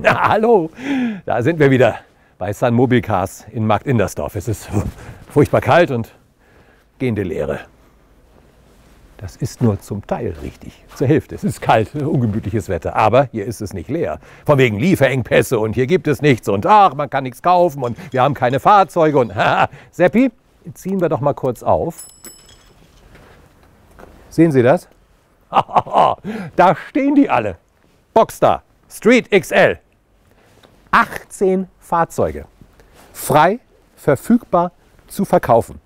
Na, hallo, da sind wir wieder bei Sun Mobile Cars in Markt Indersdorf. Es ist furchtbar kalt und gehende Leere. Das ist nur zum Teil richtig, zur Hälfte. Es ist kalt, ungemütliches Wetter, aber hier ist es nicht leer. Von wegen Lieferengpässe und hier gibt es nichts und ach, man kann nichts kaufen und wir haben keine Fahrzeuge und. Seppi, ziehen wir doch mal kurz auf. Sehen Sie das? da stehen die alle. Boxstar, Street XL. 18 Fahrzeuge. Frei verfügbar zu verkaufen.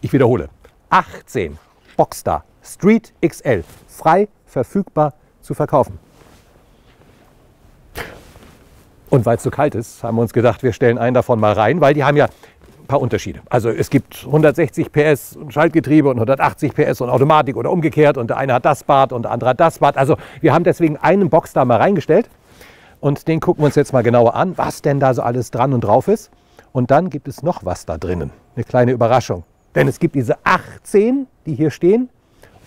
Ich wiederhole. 18 Boxstar Street XL. Frei verfügbar zu verkaufen. Und weil es so kalt ist, haben wir uns gedacht, wir stellen einen davon mal rein, weil die haben ja ein paar Unterschiede. Also es gibt 160 PS und Schaltgetriebe und 180 PS und Automatik oder umgekehrt und der eine hat das Bad und der andere hat das Bad. Also wir haben deswegen einen Boxstar mal reingestellt und den gucken wir uns jetzt mal genauer an, was denn da so alles dran und drauf ist. Und dann gibt es noch was da drinnen. Eine kleine Überraschung. Denn es gibt diese 18, die hier stehen,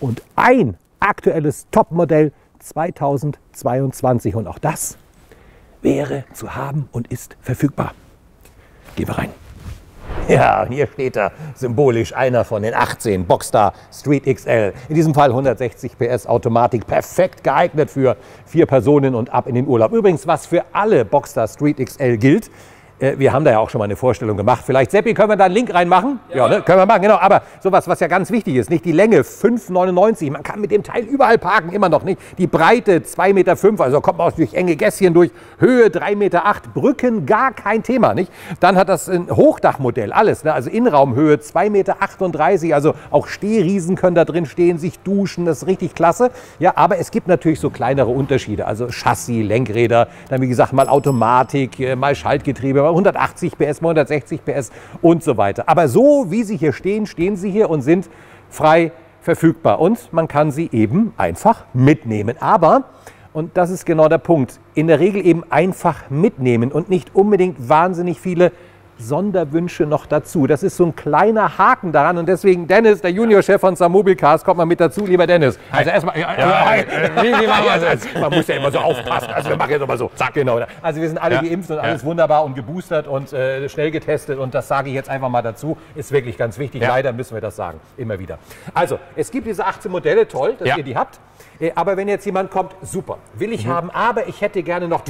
und ein aktuelles Topmodell 2022. Und auch das wäre zu haben und ist verfügbar. Gehen wir rein. Ja, hier steht er symbolisch einer von den 18 Boxstar Street XL. In diesem Fall 160 PS Automatik, perfekt geeignet für vier Personen und ab in den Urlaub. Übrigens, was für alle Boxstar Street XL gilt, äh, wir haben da ja auch schon mal eine Vorstellung gemacht. Vielleicht, Seppi, können wir da einen Link reinmachen? Ja, ja ne? können wir machen, genau. Aber sowas, was ja ganz wichtig ist, nicht die Länge 5,99. Man kann mit dem Teil überall parken, immer noch nicht. Die Breite 2,5 Meter, also kommt man auch durch enge Gässchen durch. Höhe 3,8 Meter, Brücken gar kein Thema, nicht? Dann hat das ein Hochdachmodell, alles, ne? also Innenraumhöhe 2,38 Meter, also auch Stehriesen können da drin stehen, sich duschen, das ist richtig klasse. Ja, aber es gibt natürlich so kleinere Unterschiede, also Chassis, Lenkräder, dann wie gesagt mal Automatik, äh, mal Schaltgetriebe, 180 PS, 160 PS und so weiter. Aber so wie sie hier stehen, stehen sie hier und sind frei verfügbar. Und man kann sie eben einfach mitnehmen. Aber, und das ist genau der Punkt, in der Regel eben einfach mitnehmen und nicht unbedingt wahnsinnig viele Sonderwünsche noch dazu. Das ist so ein kleiner Haken daran und deswegen Dennis, der Juniorchef von Samobilcars, kommt mal mit dazu, lieber Dennis. Also erstmal, ja, ja, äh, wie, wie machen wir das? Man muss ja immer so aufpassen. Also wir machen jetzt immer so, zack, genau. Also wir sind alle ja. geimpft und alles wunderbar und geboostert und äh, schnell getestet und das sage ich jetzt einfach mal dazu. Ist wirklich ganz wichtig. Leider müssen wir das sagen, immer wieder. Also es gibt diese 18 Modelle, toll, dass ihr die habt. Äh, aber wenn jetzt jemand kommt, super, will ich mhm. haben, aber ich hätte gerne noch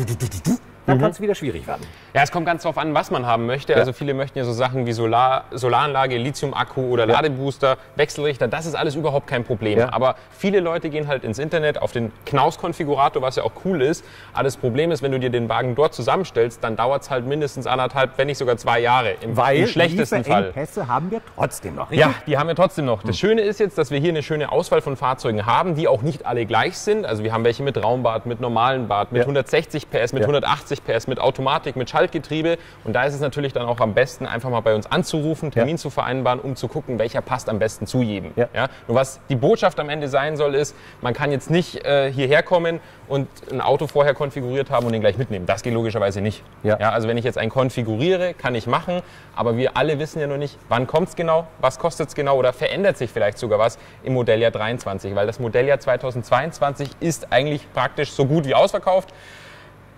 dann mhm. kann es wieder schwierig werden. Ja, es kommt ganz darauf an, was man haben möchte. Ja. Also viele möchten ja so Sachen wie Solar, Solaranlage, Lithium-Akku oder ja. Ladebooster, Wechselrichter. Das ist alles überhaupt kein Problem. Ja. Aber viele Leute gehen halt ins Internet auf den Knaus-Konfigurator, was ja auch cool ist. Aber das Problem ist, wenn du dir den Wagen dort zusammenstellst, dann dauert es halt mindestens anderthalb, wenn nicht sogar zwei Jahre. Im, Weil im schlechtesten Fall. Pässe haben wir trotzdem noch. Richtig? Ja, die haben wir trotzdem noch. Das hm. Schöne ist jetzt, dass wir hier eine schöne Auswahl von Fahrzeugen haben, die auch nicht alle gleich sind. Also wir haben welche mit Raumbad, mit normalen Bad, mit 160 PS, mit 180 PS, mit Automatik Automatik mit Schaltgetriebe. Und da ist es natürlich dann auch am besten, einfach mal bei uns anzurufen, Termin ja. zu vereinbaren, um zu gucken, welcher passt am besten zu jedem. Ja. ja. Nur was die Botschaft am Ende sein soll, ist, man kann jetzt nicht äh, hierher kommen und ein Auto vorher konfiguriert haben und den gleich mitnehmen. Das geht logischerweise nicht. Ja. ja also wenn ich jetzt einen konfiguriere, kann ich machen, aber wir alle wissen ja noch nicht, wann kommt es genau, was kostet es genau oder verändert sich vielleicht sogar was im Modelljahr 23, weil das Modelljahr 2022 ist eigentlich praktisch so gut wie ausverkauft.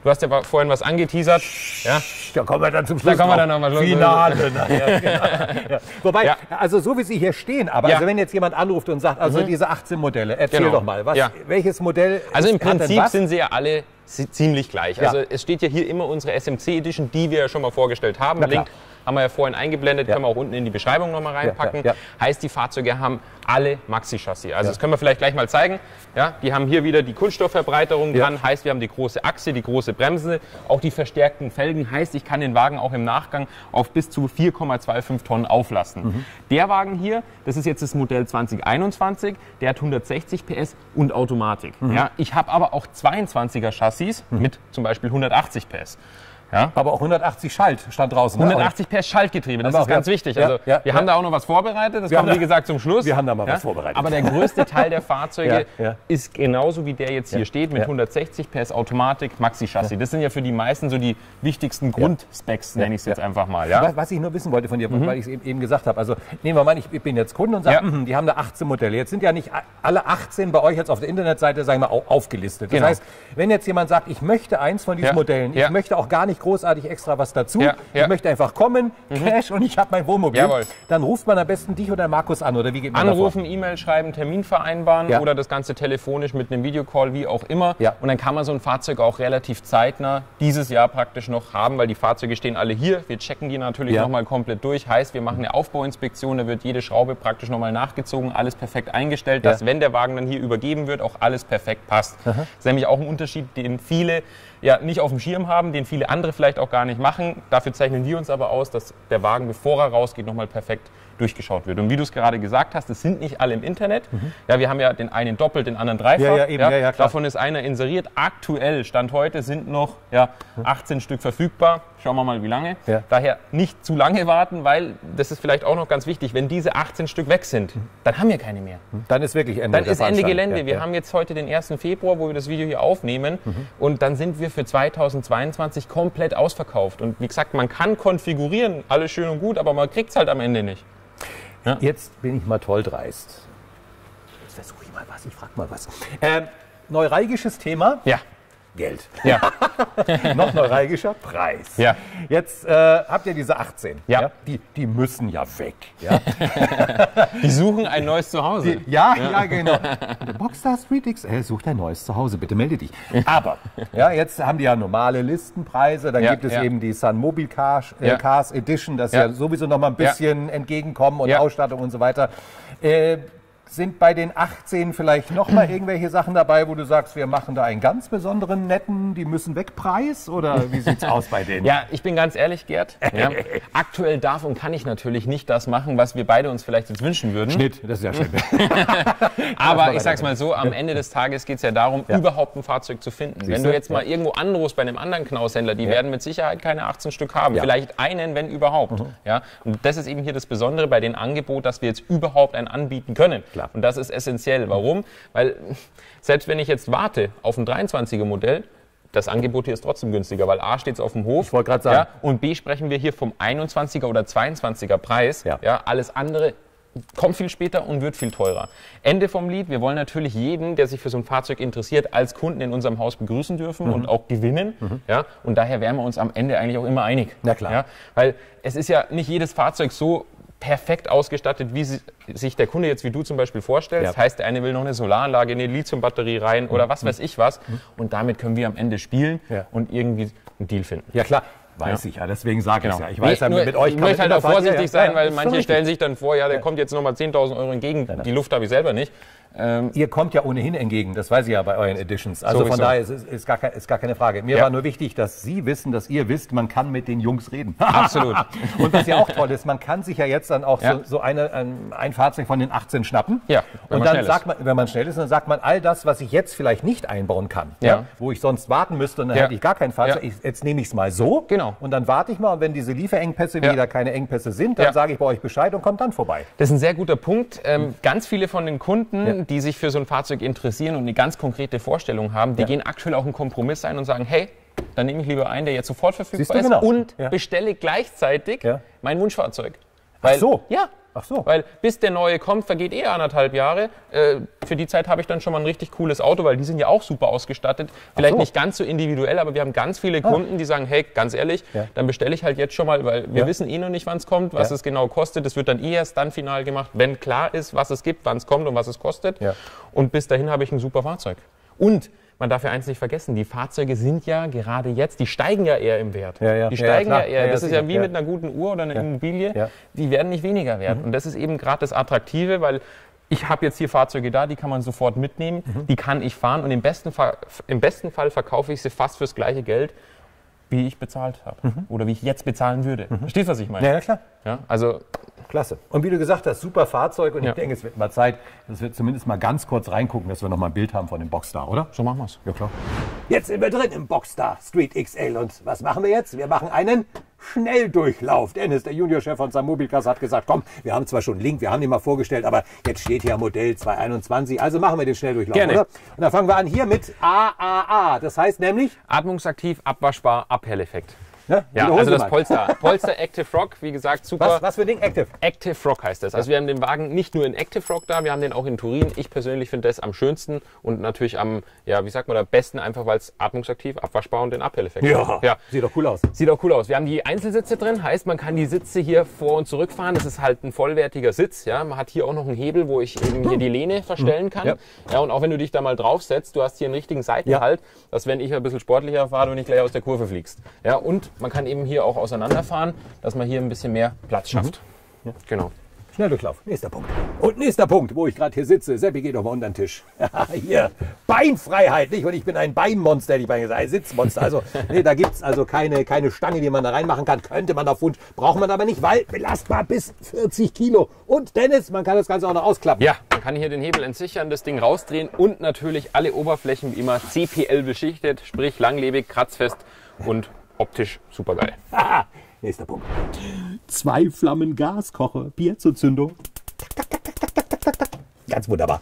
Du hast ja vorhin was angeteasert. Ja? Da kommen wir dann zum Schluss. Da kommen wir dann nochmal Finale. nachher, genau. ja. Wobei, ja. also so wie Sie hier stehen, aber ja. also wenn jetzt jemand anruft und sagt, also mhm. diese 18 Modelle, erzähl genau. doch mal, was, welches Modell Also im Prinzip sind sie ja alle ziemlich gleich. Also es steht ja hier immer unsere SMC Edition, die wir ja schon mal vorgestellt haben. Link haben wir ja vorhin eingeblendet, ja. können wir auch unten in die Beschreibung nochmal reinpacken. Ja, heißt, die Fahrzeuge haben alle Maxi-Chassis. Also das können wir vielleicht gleich mal zeigen. Ja, die haben hier wieder die Kunststoffverbreiterung dran, heißt, wir haben die große Achse, die große Bremse, auch die verstärkten Felgen, heißt, ich kann den Wagen auch im Nachgang auf bis zu 4,25 Tonnen auflasten. Mhm. Der Wagen hier, das ist jetzt das Modell 2021, der hat 160 PS und Automatik. Mhm. Ja, ich habe aber auch 22er Chassis mhm. mit zum Beispiel 180 PS. Ja? Aber auch 180 Schalt stand draußen. ne? 180 PS Schaltgetriebe, das Haben wir ist auch, ganz ja. wichtig. Also ja, wir haben da auch noch was vorbereitet, das Wir kommt wie da- gesagt zum Schluss. wir haben da mal was vorbereitet. Aber der größte Teil der Fahrzeuge ist genauso wie der jetzt hier steht mit ja. 160 PS Automatik, Maxi-Chassis. Das sind ja für die meisten so die wichtigsten Grundspecs, nenne ich es jetzt einfach mal. Ja? Was, was ich nur wissen wollte von dir, weil ich es eben, eben gesagt habe. Also nehmen wir mal, ich, ich bin jetzt Kunde und sage. "Mhm, die haben da 18 Modelle. Jetzt sind ja nicht alle 18 bei euch jetzt auf der Internetseite, sagen wir mal, au- aufgelistet. Das Genau. heißt, wenn jetzt jemand sagt, ich möchte eins von diesen. Modellen, ich möchte auch gar nicht großartig extra was dazu, Ja. Ja. ich möchte einfach kommen, Cash und ich habe mein Wohnmobil, Jawohl. dann ruft man am besten dich oder Markus an oder wie geht man Anrufen, E-Mail schreiben, Termin vereinbaren Ja. oder das Ganze telefonisch mit einem Videocall, wie auch immer. Und dann kann man so ein Fahrzeug auch relativ zeitnah dieses Jahr praktisch noch haben, weil die Fahrzeuge stehen alle hier. Wir checken die natürlich Ja. nochmal komplett durch. Heißt, wir machen eine Aufbauinspektion, da wird jede Schraube praktisch nochmal nachgezogen, alles perfekt eingestellt, dass wenn der Wagen dann hier übergeben wird, auch alles perfekt passt. Das ist nämlich auch ein Unterschied, den viele ja nicht auf dem Schirm haben, den viele andere vielleicht auch gar nicht machen. Dafür zeichnen wir uns aber aus, dass der Wagen, bevor er rausgeht, nochmal perfekt durchgeschaut wird. Und wie du es gerade gesagt hast, es sind nicht alle im Internet. Ja, wir haben ja den einen doppelt, den anderen dreifach. Mhm. Ja, ja, eben, ja, ja, klar. Davon ist einer inseriert. Aktuell, Stand heute, sind noch ja, 18 Stück verfügbar. Schauen wir mal, wie lange. Ja. Daher nicht zu lange warten, weil, das ist vielleicht auch noch ganz wichtig, wenn diese 18 Stück weg sind, dann haben wir keine mehr. Dann ist wirklich Ende Dann ist Ende. Gelände. Ja, Wir ja. haben jetzt heute den 1. Februar, wo wir das Video hier aufnehmen. Und dann sind wir für 2022 komplett ausverkauft. Und wie gesagt, man kann konfigurieren, alles schön und gut, aber man kriegt es halt am Ende nicht. Jetzt bin ich mal toll dreist. Jetzt versuche ich mal was, ich frage mal was. Ähm, neuralgisches Thema, Ja, Geld. ja, Noch neuralgischer Preis. Ja. Jetzt äh, habt ihr diese 18. Ja. Die, die müssen ja weg. Ja, die suchen ein neues Zuhause. ja, ja. genau. Boxstar Street XL sucht ein neues Zuhause. Bitte melde dich. Aber ja, jetzt haben die ja normale Listenpreise. Dann Ja, gibt es ja. eben die Sun Mobile Cars, äh, Ja. Cars Edition, das Ja. ja. sowieso noch mal ein bisschen entgegenkommen und Ja. Ausstattung und so weiter. Äh, sind bei den 18 vielleicht noch mal irgendwelche Sachen dabei, wo du sagst, wir machen da einen ganz besonderen netten, die müssen weg Preis? Oder wie sieht's aus bei denen? Ja, ich bin ganz ehrlich, Gerd. Ja, aktuell darf und kann ich natürlich nicht das machen, was wir beide uns vielleicht jetzt wünschen würden. Schnitt, das ist ja schön. Aber ich sag's mal so, am Ende des Tages geht es ja darum, überhaupt ein Fahrzeug zu finden. Wenn Siehst du du? jetzt mal irgendwo anrufst bei einem anderen Knaushändler, die werden mit Sicherheit keine 18 Stück haben. Ja. Vielleicht einen, wenn überhaupt. Ja? Und das ist eben hier das Besondere bei dem Angebot, dass wir jetzt überhaupt einen anbieten können. Klar. Und das ist essentiell. Warum? Weil selbst wenn ich jetzt warte auf ein 23er Modell, das Angebot hier ist trotzdem günstiger, weil A steht es auf dem Hof. Ich wollte gerade sagen. Ja, und B sprechen wir hier vom 21er oder 22er Preis. Ja. Ja, alles andere kommt viel später und wird viel teurer. Ende vom Lied. Wir wollen natürlich jeden, der sich für so ein Fahrzeug interessiert, als Kunden in unserem Haus begrüßen dürfen Mhm. und auch gewinnen. Ja, und daher wären wir uns am Ende eigentlich auch immer einig. Na klar. Ja, weil es ist ja nicht jedes Fahrzeug so perfekt ausgestattet, wie sie, sich der Kunde jetzt wie du zum Beispiel vorstellst. Ja. Heißt, der eine will noch eine Solaranlage, eine Lithiumbatterie rein oder was weiß ich was. Und damit können wir am Ende spielen Mhm. Ja. und irgendwie einen Deal finden. Ja klar, weiß ich ja, deswegen sage ich Genau. ja. Ich weiß ja, Nee, nur, mit euch ich kann man möchte halt auch vorsichtig Ja, ja, sein, ja, weil manche stellen sich dann vor, ja, der kommt jetzt nochmal 10.000 Euro entgegen. Die Luft habe ich selber nicht. Ähm, Ihr kommt ja ohnehin entgegen, das weiß ich ja bei euren Editions. Also von Sowieso. daher ist, ist, gar ist gar keine Frage. Mir Ja. war nur wichtig, dass Sie wissen, dass ihr wisst, man kann mit den Jungs reden. Absolut. Und was ja auch toll ist, man kann sich ja jetzt dann auch Ja. so, so eine, ein, ein Fahrzeug von den 18 schnappen. Ja, und dann sagt man, wenn man schnell ist, dann sagt man all das, was ich jetzt vielleicht nicht einbauen kann. Ja. Wo ich sonst warten müsste und dann Ja. hätte ich gar kein Fahrzeug. Ja. Ich, jetzt nehme ich es mal so. Genau. Und dann warte ich mal und wenn diese Lieferengpässe Ja. wieder keine Engpässe sind, dann Ja. sage ich bei euch Bescheid und kommt dann vorbei. Das ist ein sehr guter Punkt. Ähm, ganz viele von den Kunden, die sich für so ein Fahrzeug interessieren und eine ganz konkrete Vorstellung haben, die Ja. gehen aktuell auch einen Kompromiss ein und sagen, hey, dann nehme ich lieber einen, der jetzt sofort verfügbar ist genau. und Ja. bestelle gleichzeitig Ja. mein Wunschfahrzeug. Ach Weil, so. Ja. Ach so. Weil bis der neue kommt, vergeht eh anderthalb Jahre. Äh, für die Zeit habe ich dann schon mal ein richtig cooles Auto, weil die sind ja auch super ausgestattet. Vielleicht so. nicht ganz so individuell, aber wir haben ganz viele Kunden, die sagen, hey, ganz ehrlich, Ja. dann bestelle ich halt jetzt schon mal, weil wir Ja. wissen eh noch nicht, wann es kommt, was Ja. es genau kostet. Das wird dann eh erst dann final gemacht, wenn klar ist, was es gibt, wann es kommt und was es kostet. Und bis dahin habe ich ein super Fahrzeug. Und man darf ja eins nicht vergessen, die Fahrzeuge sind ja gerade jetzt, die steigen ja eher im Wert. Ja, ja. Die ja, steigen ja, eher. Ja, ja, das ist ja wie mit einer guten Uhr oder einer Immobilie. Mhm. Die werden nicht weniger wert. Und das ist eben gerade das Attraktive, weil ich habe jetzt hier Fahrzeuge da, die kann man sofort mitnehmen, Mhm. die kann ich fahren und im besten Fall, im besten Fall verkaufe ich sie fast fürs gleiche Geld, wie ich bezahlt habe. Oder wie ich jetzt bezahlen würde. Verstehst du, was ich meine? Mhm. Ja, ja klar. Ja, also Klasse. Und wie du gesagt hast, super Fahrzeug und Ja. ich denke, es wird mal Zeit, dass wir zumindest mal ganz kurz reingucken, dass wir noch mal ein Bild haben von dem Boxstar, oder? So machen wir es. Ja, klar. Jetzt sind wir drin im Boxstar Street XL und was machen wir jetzt? Wir machen einen Schnelldurchlauf. Dennis, der Juniorchef von Samobilcars, hat gesagt, komm, wir haben zwar schon einen Link, wir haben ihn mal vorgestellt, aber jetzt steht hier Modell 221, also machen wir den Schnelldurchlauf, Gerne. oder? Und dann fangen wir an hier mit AAA. Das heißt nämlich, Atmungsaktiv, abwaschbar, Abhelleffekt. Ne? Ja, also das. Polster. Polster Active Rock, wie gesagt, super. Was, was für ein Ding? Active. Active Rock heißt das. Also wir haben den Wagen nicht nur in Active Rock da, wir haben den auch in Turin. Ich persönlich finde das am schönsten und natürlich am, ja, wie sagt man da, besten, einfach weil es atmungsaktiv, abwaschbar und den Abhelleffekt hat. ja. Sieht doch cool aus. Sieht auch cool aus. Wir haben die Einzelsitze drin, heißt man kann die Sitze hier vor und zurück fahren. Das ist halt ein vollwertiger Sitz. Ja, man hat hier auch noch einen Hebel, wo ich eben hier die Lehne verstellen kann. Ja. Ja. und auch wenn du dich da mal draufsetzt, du hast hier einen richtigen Seitenhalt, dass wenn ich ein bisschen sportlicher fahre, du nicht gleich aus der Kurve fliegst. Ja, und man kann eben hier auch auseinanderfahren, dass man hier ein bisschen mehr Platz schafft. Genau. Schnelldurchlauf. Nächster Punkt. Und nächster Punkt, wo ich gerade hier sitze. Seppi, geh doch mal unter den Tisch. hier. Beinfreiheit, nicht? Und ich bin ein Beinmonster, hätte ich mal gesagt. Ein Sitzmonster. Also, nee, da gibt's also keine, keine Stange, die man da reinmachen kann. Könnte man auf Wunsch. Braucht man aber nicht, weil belastbar bis 40 Kilo. Und Dennis, man kann das Ganze auch noch ausklappen. Ja, man kann hier den Hebel entsichern, das Ding rausdrehen und natürlich alle Oberflächen wie immer CPL beschichtet, sprich langlebig, kratzfest und optisch supergeil. Haha. Nächster Punkt. Zwei Flammen Gaskocher, Bierzuzündung. Ganz wunderbar.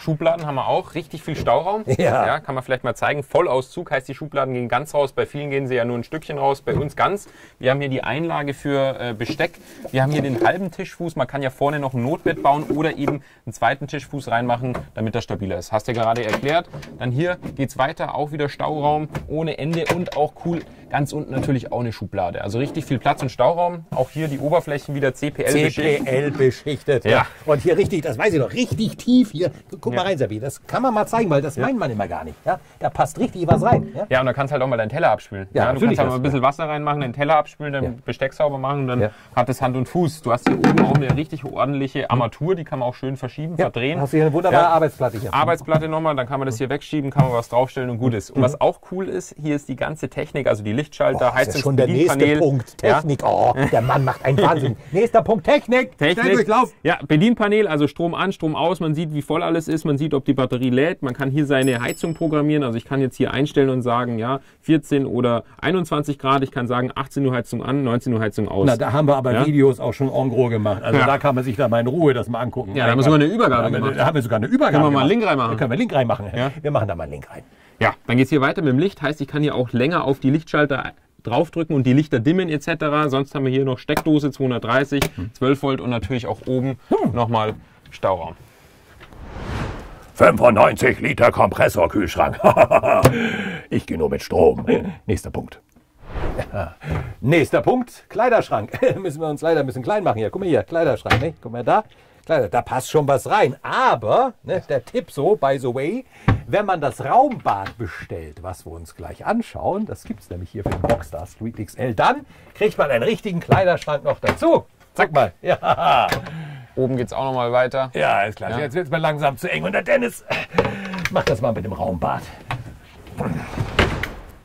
Schubladen haben wir auch, richtig viel Stauraum. Ja. kann man vielleicht mal zeigen. Vollauszug heißt, die Schubladen gehen ganz raus. Bei vielen gehen sie ja nur ein Stückchen raus, bei uns ganz. Wir haben hier die Einlage für äh, Besteck. Wir haben hier den halben Tischfuß. Man kann ja vorne noch ein Notbett bauen oder eben einen zweiten Tischfuß reinmachen, damit das stabiler ist. Hast du ja gerade erklärt. Dann hier geht's weiter, auch wieder Stauraum ohne Ende und auch cool. Ganz unten natürlich auch eine Schublade. Also richtig viel Platz und Stauraum. Auch hier die Oberflächen wieder CPL beschichtet. CPL beschichtet. Ja. Und hier richtig, das weiß ich noch, richtig tief hier. Guck mal rein, Sabi. Das kann man mal zeigen, weil das meint man immer gar nicht. Ja? Da passt richtig was rein. Ja? Ja, und dann kannst du halt auch mal deinen Teller abspülen. Ja, du natürlich kannst halt mal ein bisschen Wasser reinmachen, den Teller abspülen, dann Ja. Besteck sauber machen und dann Ja. hat es Hand und Fuß. Du hast hier oben auch eine richtig ordentliche Armatur, die kann man auch schön verschieben, verdrehen. Hast du hier eine wunderbare Ja. Arbeitsplatte hier. Arbeitsplatte nochmal, dann kann man das hier wegschieben, kann man was draufstellen und gut ist. Mhm. Und was auch cool ist, hier ist die ganze Technik, also die Lichtschalter, das ist schon der nächste. Punkt. Ja. Technik. Oh, der Mann macht einen Wahnsinn. Nächster Punkt, Technik. Technik. Schnelldurchlauf. Ja, Bedienpanel, also Strom an, Strom aus. Man sieht, wie voll alles ist. Man sieht, ob die Batterie lädt. Man kann hier seine Heizung programmieren. Also ich kann jetzt hier einstellen und sagen, ja, 14 oder 21 Grad. Ich kann sagen, 18 Uhr Heizung an, 19 Uhr Heizung aus. Na, da haben wir aber Ja. Videos auch schon en gros gemacht. Also Ja. da kann man sich da mal in Ruhe das mal angucken. Ja, da haben wir sogar eine Übergabe da gemacht. Da haben wir sogar eine Übergabe Können wir mal einen. Link reinmachen? Da können wir einen Link reinmachen. Ja. Wir machen da mal einen Link rein. Ja, dann geht's hier weiter mit dem Licht. Heißt, ich kann hier auch länger auf die Lichtschalter draufdrücken und die Lichter dimmen etc. Sonst haben wir hier noch Steckdose 230, 12 Volt und natürlich auch oben nochmal Stauraum. 95 Liter Kompressorkühlschrank. ich gehe nur mit Strom. Nächster Punkt. Ja. Nächster Punkt, Kleiderschrank. müssen wir uns leider ein bisschen klein machen hier. Guck mal hier, Kleiderschrank. Ne? Guck mal da. Kleider, da passt schon was rein. Aber, ne, der Tipp so, by the way, wenn man das Raumbad bestellt, was wir uns gleich anschauen, das gibt es nämlich hier für den Boxstar Street XL, dann kriegt man einen richtigen Kleiderschrank noch dazu. Zack mal. Ja, Oben geht's auch nochmal weiter. ja ist klar. Ja. Jetzt wird es mal langsam zu eng. Und der Dennis macht das mal mit dem Raumbad.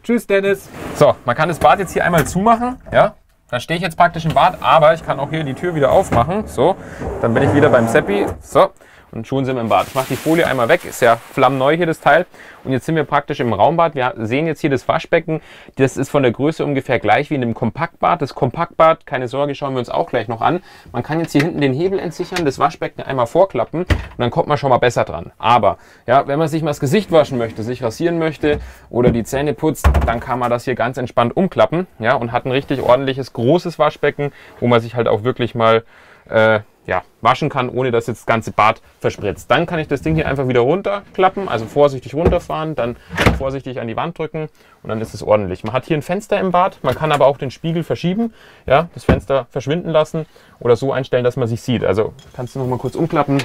Tschüss, Dennis. So, man kann das Bad jetzt hier einmal zumachen. Ja, da stehe ich jetzt praktisch im Bad, aber ich kann auch hier die Tür wieder aufmachen. So, dann bin ich wieder beim Seppi. So, und schon sind wir im Bad. Ich mache die Folie einmal weg, ist ja flammneu hier das Teil. Und jetzt sind wir praktisch im Raumbad. Wir sehen jetzt hier das Waschbecken. Das ist von der Größe ungefähr gleich wie in dem Kompaktbad. Das Kompaktbad, keine Sorge, schauen wir uns auch gleich noch an. Man kann jetzt hier hinten den Hebel entsichern, das Waschbecken einmal vorklappen und dann kommt man schon mal besser dran. Aber, ja, wenn man sich mal das Gesicht waschen möchte, sich rasieren möchte oder die Zähne putzt, dann kann man das hier ganz entspannt umklappen, ja, und hat ein richtig ordentliches, großes Waschbecken, wo man sich halt auch wirklich mal äh, ja, waschen kann, ohne dass jetzt das ganze Bad verspritzt. Dann kann ich das Ding hier einfach wieder runterklappen, also vorsichtig runterfahren, dann vorsichtig an die Wand drücken und dann ist es ordentlich. Man hat hier ein Fenster im Bad, man kann aber auch den Spiegel verschieben, ja, das Fenster verschwinden lassen oder so einstellen, dass man sich sieht. Also kannst du noch mal kurz umklappen.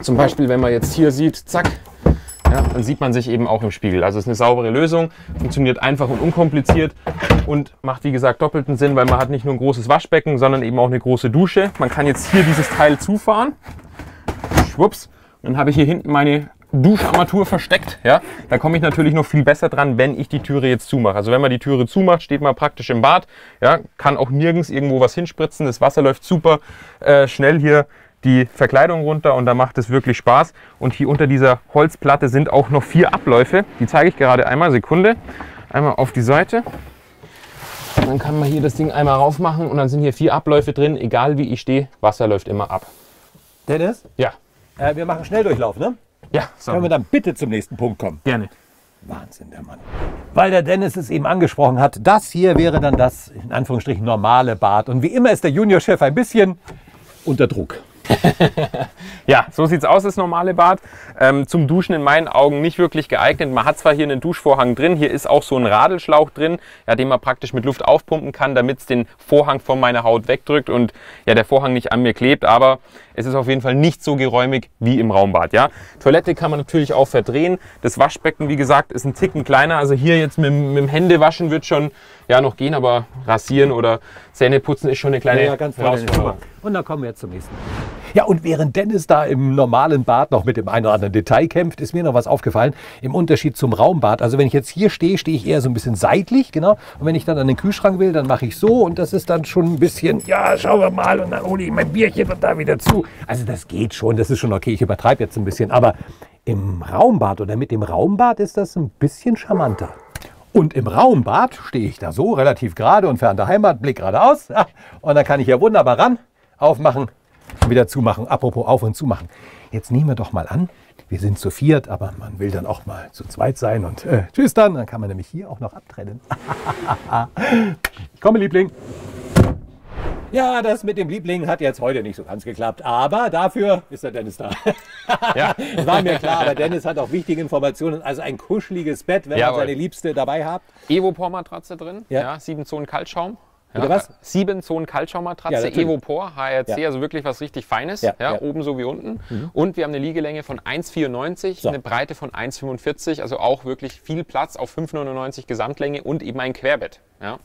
Zum Beispiel, wenn man jetzt hier sieht, zack, ja, dann sieht man sich eben auch im Spiegel. Also es ist eine saubere Lösung, funktioniert einfach und unkompliziert und macht wie gesagt doppelten Sinn, weil man hat nicht nur ein großes Waschbecken, sondern eben auch eine große Dusche. Man kann jetzt hier dieses Teil zufahren. Schwupps. Dann habe ich hier hinten meine Duscharmatur versteckt. Ja? Da komme ich natürlich noch viel besser dran, wenn ich die Türe jetzt zumache. Also wenn man die Türe zumacht, steht man praktisch im Bad. Ja? Kann auch nirgends irgendwo was hinspritzen. Das Wasser läuft super äh, schnell hier die Verkleidung runter und da macht es wirklich Spaß. Und hier unter dieser Holzplatte sind auch noch vier Abläufe. Die zeige ich gerade einmal. Sekunde. Einmal auf die Seite. Dann kann man hier das Ding einmal raufmachen und dann sind hier vier Abläufe drin. Egal wie ich stehe, Wasser läuft immer ab. Dennis, Ja. äh, wir machen Schnelldurchlauf, ne? Ja, so. Können wir dann bitte zum nächsten Punkt kommen? Gerne. Wahnsinn, der Mann. Weil der Dennis es eben angesprochen hat, das hier wäre dann das, in Anführungsstrichen, normale Bad. Und wie immer ist der Juniorchef ein bisschen unter Druck. Ja, so sieht's aus, das normale Bad. Ähm, zum Duschen in meinen Augen nicht wirklich geeignet. Man hat zwar hier einen Duschvorhang drin, hier ist auch so ein Radelschlauch drin, ja, den man praktisch mit Luft aufpumpen kann, damit es den Vorhang von meiner Haut wegdrückt und ja, der Vorhang nicht an mir klebt. Aber es ist auf jeden Fall nicht so geräumig wie im Raumbad. Ja. Toilette kann man natürlich auch verdrehen. Das Waschbecken, wie gesagt, ist ein Ticken kleiner. Also hier jetzt mit, mit dem Händewaschen wird schon ja, noch gehen, aber rasieren oder Zähne putzen ist schon eine kleine Herausforderung. Und dann kommen wir jetzt zum nächsten. Ja, und während Dennis da im normalen Bad noch mit dem einen oder anderen Detail kämpft, ist mir noch was aufgefallen. Im Unterschied zum Raumbad. Also wenn ich jetzt hier stehe, stehe ich eher so ein bisschen seitlich, genau. Und wenn ich dann an den Kühlschrank will, dann mache ich so. Und das ist dann schon ein bisschen, ja, schauen wir mal. Und dann hole ich mein Bierchen und da wieder zu. Also das geht schon, das ist schon okay. Ich übertreibe jetzt ein bisschen. Aber im Raumbad oder mit dem Raumbad ist das ein bisschen charmanter. Und im Raumbad stehe ich da so relativ gerade und fern der Heimat, Blick geradeaus. Ja, und dann kann ich hier wunderbar ran, aufmachen wieder zumachen. Apropos auf und zumachen. Jetzt nehmen wir doch mal an, wir sind zu viert, aber man will dann auch mal zu zweit sein. Und äh, tschüss dann, dann kann man nämlich hier auch noch abtrennen. ich komme, Liebling. Ja, das mit dem Liebling hat jetzt heute nicht so ganz geklappt, aber dafür ist der Dennis da. Ja. War mir klar, aber Dennis hat auch wichtige Informationen, also ein kuscheliges Bett, wenn Jawohl. man seine Liebste dabei hat. Evopor-Matratze drin, Ja. ja. sieben Zonen Kaltschaum. Ja, Bitte was? Sieben Zonen Kaltschaummatratze, Ja. Evopor, HRC, Ja. also wirklich was richtig Feines, Ja, ja, oben so wie unten. Und wir haben eine Liegelänge von 1,94, So. eine Breite von 1,45, also auch wirklich viel Platz auf 5,99 Gesamtlänge und eben ein Querbett. Ja.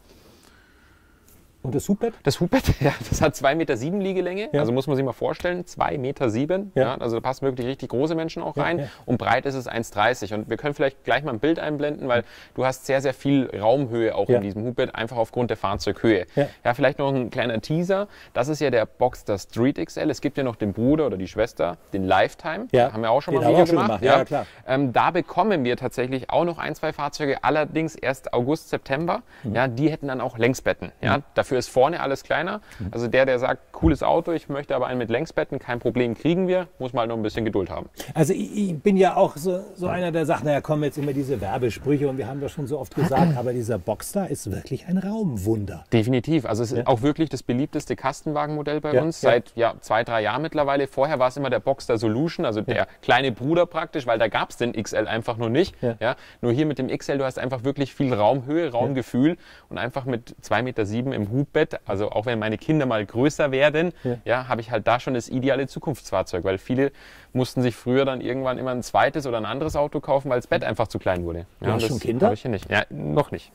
Und das Hubbett? Das Hubbett, ja, das hat 2,7 Meter Liegelänge, Ja. also muss man sich mal vorstellen, 2,7 Meter. Ja. Ja. also da passen wirklich richtig große Menschen auch Ja, rein. ja. Und breit ist es 1,30. Und wir können vielleicht gleich mal ein Bild einblenden, weil du hast sehr, sehr viel Raumhöhe auch Ja. in diesem Hubbett, einfach aufgrund der Fahrzeughöhe. Ja. vielleicht noch ein kleiner Teaser. Das ist ja der Boxster Street XL. Es gibt ja noch den Bruder oder die Schwester, den Lifetime. Ja. Haben wir auch schon Den mal ein Video gemacht. gemacht. Ja, klar. Ähm, da bekommen wir tatsächlich auch noch ein, zwei Fahrzeuge, allerdings erst August, September. Mhm. Ja, die hätten dann auch Längsbetten. Ja, Dafür ist vorne alles kleiner. Mhm. Also der, der sagt, cooles Auto, ich möchte aber einen mit Längsbetten, kein Problem, kriegen wir, muss mal noch ein bisschen Geduld haben. Also ich, bin ja auch so, so einer, der sagt, naja, kommen jetzt immer diese Werbesprüche und wir haben das schon so oft gesagt, aber dieser Boxster ist wirklich ein Raumwunder. Definitiv. Also es ist auch wirklich das beliebteste Kastenwagenmodell bei Ja, uns ja. seit ja, zwei, drei Jahren mittlerweile. Vorher war es immer der Boxster Solution, also der kleine Bruder praktisch, weil da gab es den XL einfach nur nicht. Ja. Ja. Nur hier mit dem XL, du hast einfach wirklich viel Raumhöhe, Raumgefühl und einfach mit 2,7 Meter sieben im Hubbett, also auch wenn meine Kinder mal größer werden, Ja. ja. habe ich halt da schon das ideale Zukunftsfahrzeug, weil viele mussten sich früher dann irgendwann immer ein zweites oder ein anderes Auto kaufen, weil das Bett einfach zu klein wurde. Ja, hast und das schon Kinder? habe ich hier nicht. Ja, noch nicht.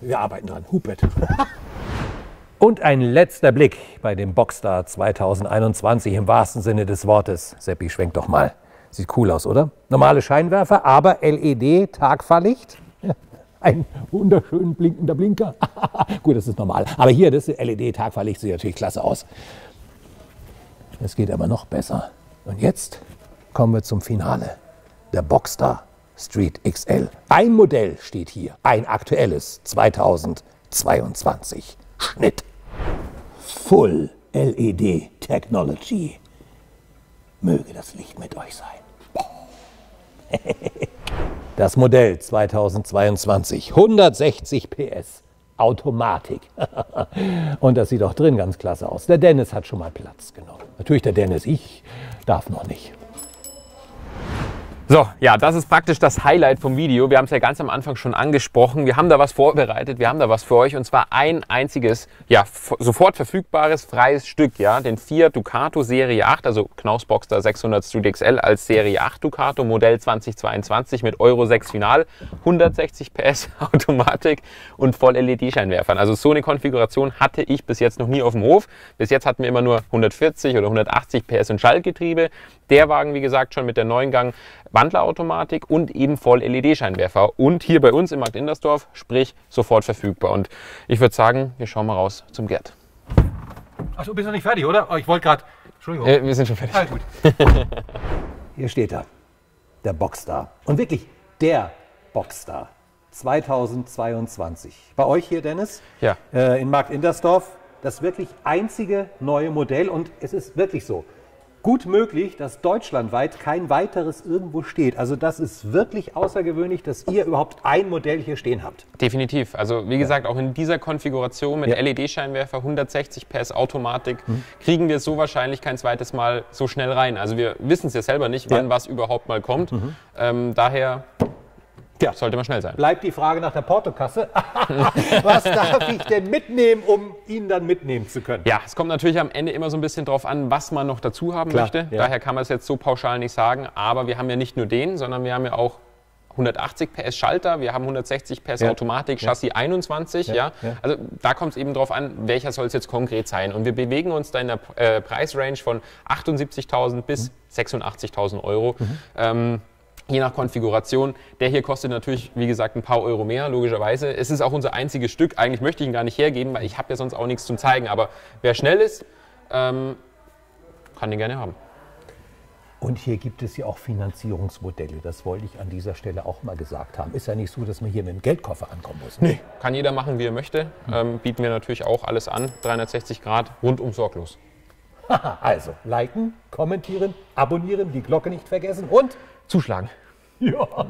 Wir arbeiten dran. Hubbett. Und ein letzter Blick bei dem Boxstar 2021 im wahrsten Sinne des Wortes. Seppi, schwenk doch mal. Sieht cool aus, oder? Normale Scheinwerfer, aber LED, Tagfahrlicht. Ein wunderschön blinkender Blinker. Gut, das ist normal. Aber hier, das LED-Tagfahrlicht sieht natürlich klasse aus. Es geht aber noch besser. Und jetzt kommen wir zum Finale. Der Boxster Street XL. Ein Modell steht hier. Ein aktuelles 2022. Schnitt. Full LED Technology. Möge das Licht mit euch sein. Das Modell 2022. 160 PS. Automatik. Und das sieht auch drin ganz klasse aus. Der Dennis hat schon mal Platz genommen. Natürlich der Dennis, ich darf noch nicht. So, ja, das ist praktisch das Highlight vom Video. Wir haben es ja ganz am Anfang schon angesprochen. Wir haben da was vorbereitet, wir haben da was für euch und zwar ein einziges, ja, sofort verfügbares, freies Stück, ja, den Fiat Ducato Serie 8, also Knaus Boxster 600 Street XL als Serie 8 Ducato, Modell 2022 mit Euro 6 Final, 160 PS Automatik und voll LED-Scheinwerfern. Also so eine Konfiguration hatte ich bis jetzt noch nie auf dem Hof. Bis jetzt hatten wir immer nur 140 oder 180 PS und Schaltgetriebe. Der Wagen, wie gesagt, schon mit der neuen Gang Wandlerautomatik und eben Voll-LED-Scheinwerfer. Und hier bei uns im Markt Indersdorf, sprich sofort verfügbar. Und ich würde sagen, wir schauen mal raus zum Gerd. Ach, du bist noch nicht fertig, oder? Oh, ich wollte gerade. Entschuldigung. Äh, wir sind schon fertig. Ah, gut. Hier steht er. Der Boxstar. Und wirklich der Boxstar. 2022. Bei euch hier, Dennis? Ja. Äh, in Markt Indersdorf. Das wirklich einzige neue Modell. Und es ist wirklich so. Gut möglich, dass deutschlandweit kein weiteres irgendwo steht. Also das ist wirklich außergewöhnlich, dass ihr überhaupt ein Modell hier stehen habt. Definitiv. Also wie gesagt, auch in dieser Konfiguration mit Ja. LED-Scheinwerfer, 160 PS Automatik, kriegen wir es so wahrscheinlich kein zweites Mal so schnell rein. Also wir wissen es ja selber nicht, wann Ja. was überhaupt mal kommt. Ähm, daher Ja. sollte man schnell sein. Bleibt die Frage nach der Portokasse. Was darf ich denn mitnehmen, um ihn dann mitnehmen zu können? Ja, es kommt natürlich am Ende immer so ein bisschen drauf an, was man noch dazu haben Klar, möchte. ja. Daher kann man es jetzt so pauschal nicht sagen. Aber wir haben ja nicht nur den, sondern wir haben ja auch 180 PS Schalter, wir haben 160 PS Ja. Automatik, Chassis 21. Ja, ja. Also da kommt es eben drauf an, welcher soll es jetzt konkret sein. Und wir bewegen uns da in der äh, Preisrange von 78.000 bis 86.000 Euro. Ähm, Je nach Konfiguration. Der hier kostet natürlich, wie gesagt, ein paar Euro mehr, logischerweise. Es ist auch unser einziges Stück. Eigentlich möchte ich ihn gar nicht hergeben, weil ich habe ja sonst auch nichts zum Zeigen. Aber wer schnell ist, ähm, kann den gerne haben. Und hier gibt es ja auch Finanzierungsmodelle. Das wollte ich an dieser Stelle auch mal gesagt haben. Ist ja nicht so, dass man hier mit dem Geldkoffer ankommen muss. Nee. Kann jeder machen, wie er möchte. Ähm, bieten wir natürlich auch alles an. 360 Grad, rundum sorglos. Also, liken, kommentieren, abonnieren, die Glocke nicht vergessen und Zuschlagen. Ja.